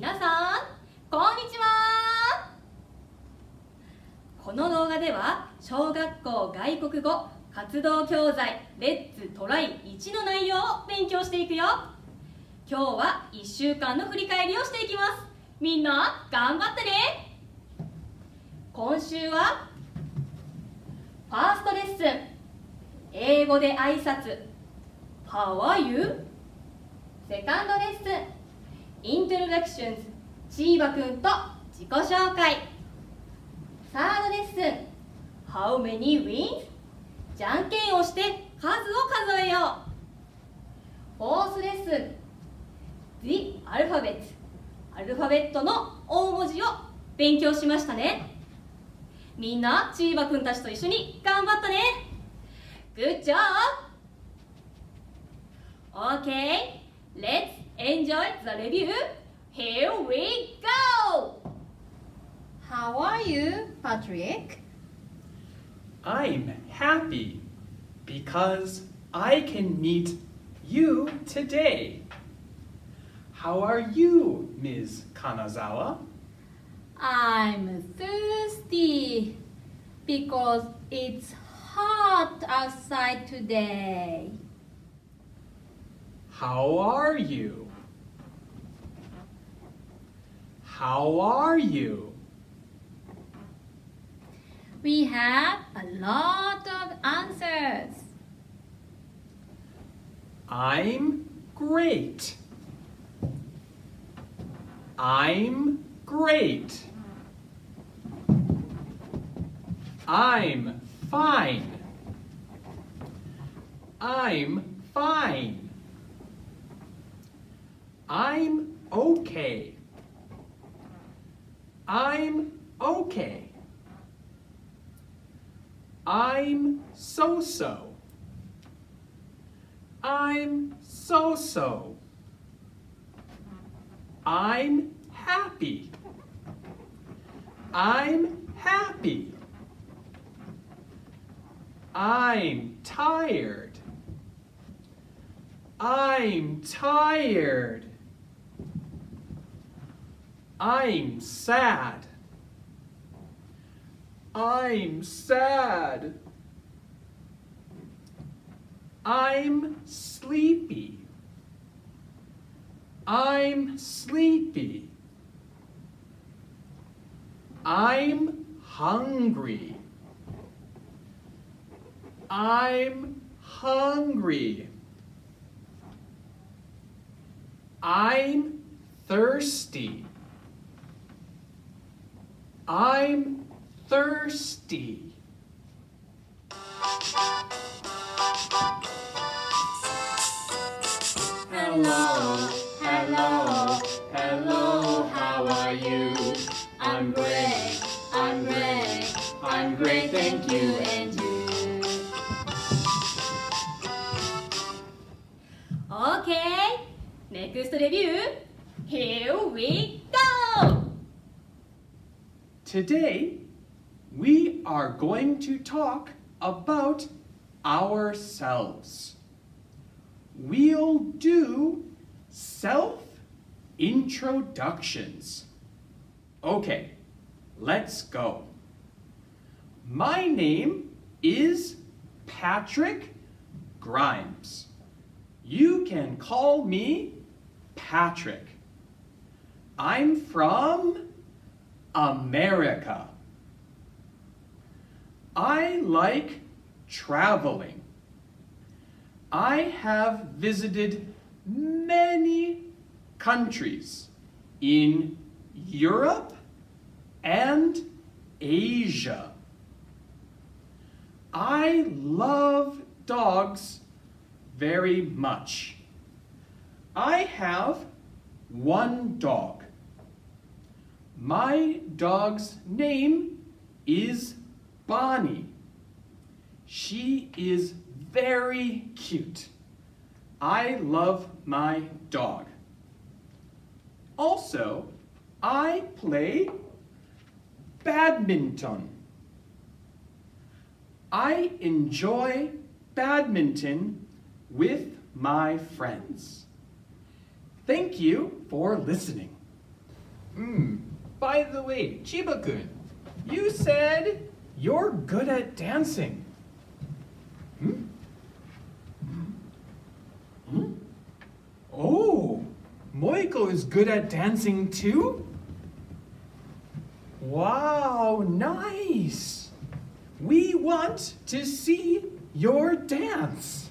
皆さんこんにちは。この動画では小学校外国語活動教材レッツトライ1の内容を勉強していくよ。今日は1週間の振り返りをしていきます。みんな頑張ってね。今週はファーストレッスン。英語で挨拶。How are you? セカンドレッスン。イントロダクションズチーバくんと自己紹介サードレッスン How many wins? じゃんけんをして数を数えようフォースレッスン The alphabet アルファベットの大文字を勉強しましたねみんなチーバくんたちと一緒に頑張ったね Good job! OK! let's enjoy the review. Here we go! How are you, Patrick? I'm happy because I can meet you today. How are you, Ms. Kanazawa? I'm thirsty because it's hot outside today. How are you? How are you? We have a lot of answers. I'm great. I'm great. I'm fine. I'm fine. I'm okay. I'm okay. I'm so-so. I'm so-so. I'm happy. I'm happy. I'm tired. I'm tired. I'm sad. I'm sad. I'm sleepy. I'm sleepy. I'm hungry. I'm hungry. I'm thirsty. I'm thirsty. Hello, hello, hello, how are you? I'm great, I'm great, I'm great, thank you, and you. Okay, next review. Here we go! Today, we are going to talk about ourselves. We'll do self-introductions. Okay, let's go. My name is Patrick Grimes. You can call me Patrick. I'm from America. I like traveling. I have visited many countries in Europe and Asia. I love dogs very much. I have one dog. My dog's name is Bonnie. She is very cute. I love my dog. Also, I play badminton. I enjoy badminton with my friends. Thank you for listening. Hmm. By the way, Chiba-kun, you said you're good at dancing. Hmm? Hmm? Oh, Moiko is good at dancing too? Wow, nice. We want to see your dance.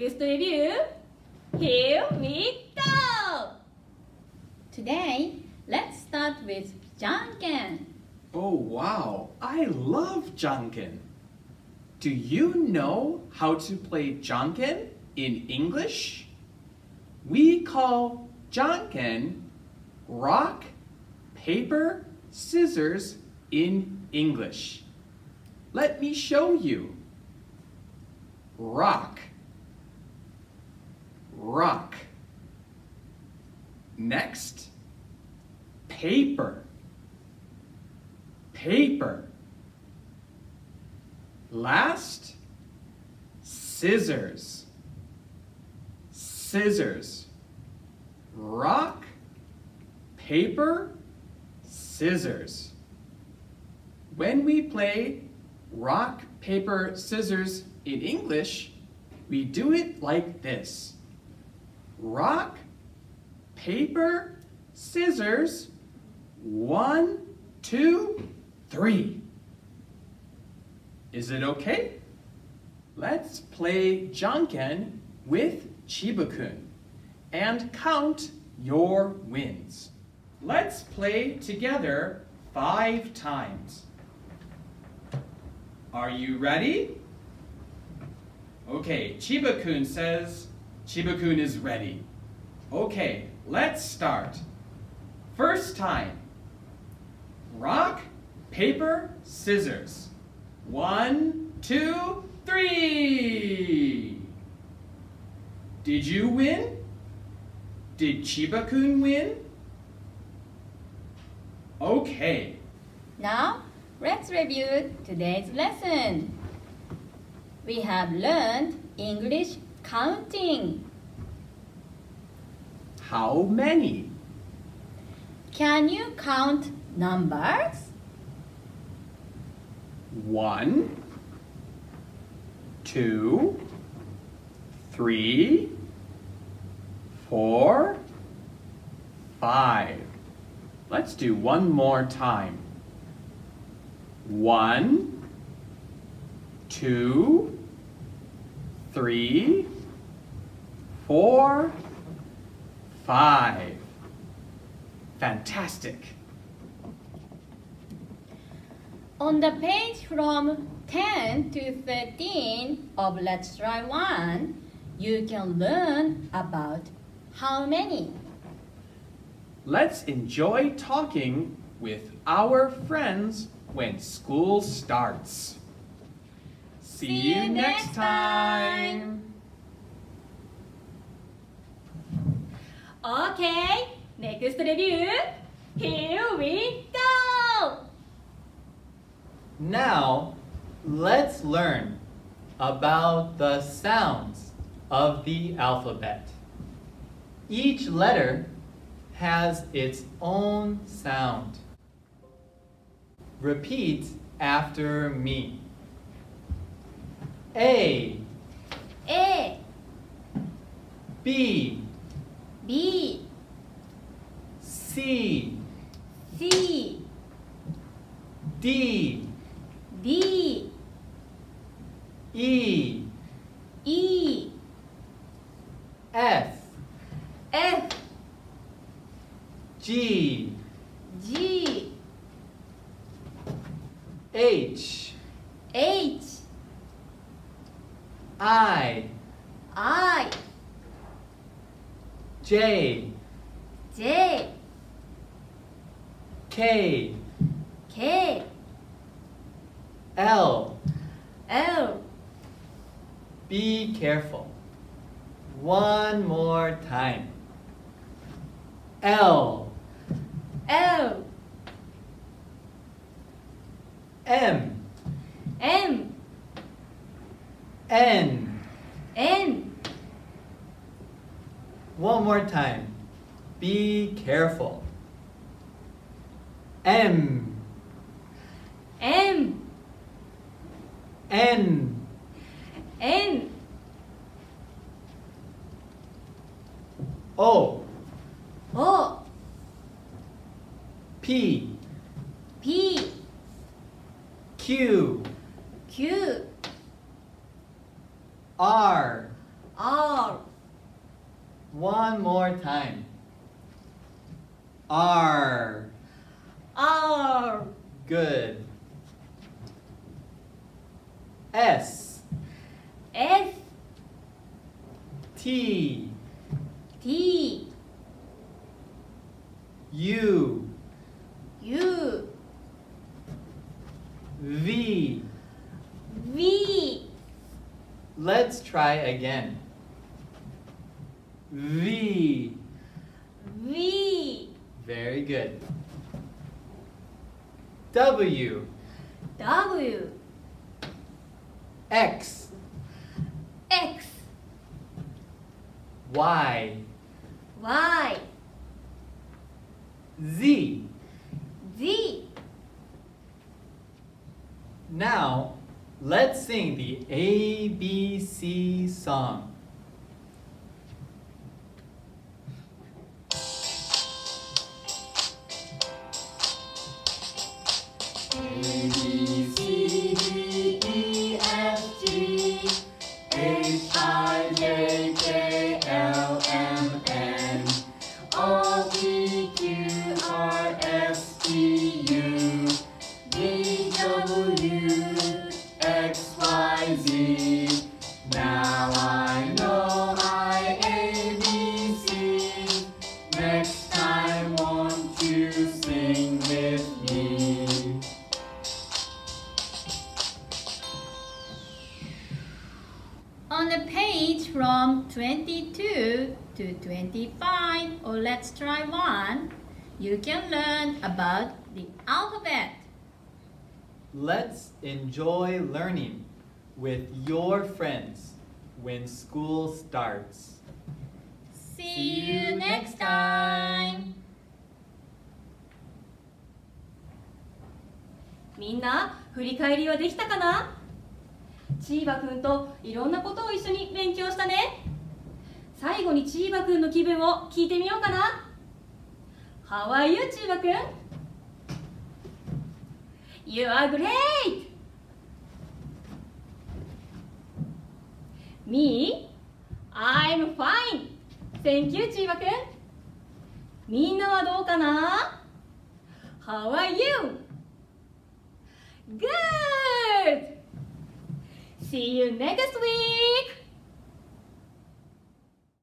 Next review. Here we go. Today, let's start with Janken. Oh, wow. I love Janken. Do you know how to play Janken in English? We call Janken rock, paper, scissors in English. Let me show you. Rock. Rock. Next, paper paper. Last, scissors. Scissors. Rock, paper, scissors. When we play rock, paper, scissors in English, we do it like this. Rock, paper, scissors, one, two, three. Is it okay? Let's play Janken with Chiba-kun and count your wins. Let's play together five times. Are you ready? Okay, Chiba-kun says Chiba-kun is ready. Okay, let's start. First time. Rock, paper, scissors. One, two, three. Did you win? Did Chiba-kun win? Okay. Now, let's review today's lesson. We have learned English counting. How many? Can you count numbers? One, two, three, four, five. Let's do one more time. One, two, three, four, five. Fantastic. On the page from 10 to 13 of Let's Try One, you can learn about how many. Let's enjoy talking with our friends when school starts. See, See you, next next time. Okay. Next review. Here we go. Now, let's learn about the sounds of the alphabet. Each letter has its own sound. Repeat after me. A, A, B, B, C, C, D. D. E. E. F. F. G. G. H. H. I. I J. J. K. K. L. L. Be careful. One more time. L. L. M. M. N. N One more time. Be careful. M. M. N. N. O P P Q Q R R One more time. R R. Good. S. S T. T. U. U. V. V. Let's try again. V. V. Very good. W. W. X. X. Y. Y. Z. Z. Now, let's sing the ABC song. On the page from 22 to 25, or let's try one, you can learn about the alphabet. Let's enjoy learning with your friends when school starts. See you next time! みんな振り返りはできたかなチーバくんといろんなことを一緒に勉強したね最後にチーバくんの気分を聞いてみようかな How are you チーバくん You are great! Me? I'm fine! Thank you チーバくんみんなはどうかな How are you? Good! See you next week!